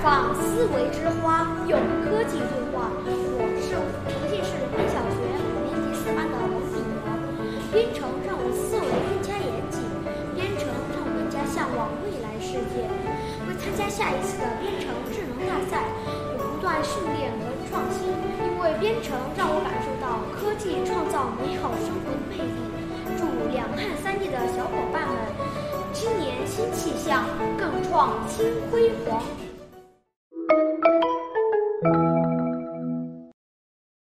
放思维之花，用科技对话。我是重庆市人民小学五年级四班的王炳瑶。编程让我思维更加严谨，编程让我更加向往未来世界。为参加下一次的编程智能大赛，我不断训练和创新。因为编程让我感受到科技创造美好生活的魅力。祝两汉三地的小伙伴们，今年新气象，更创新辉煌。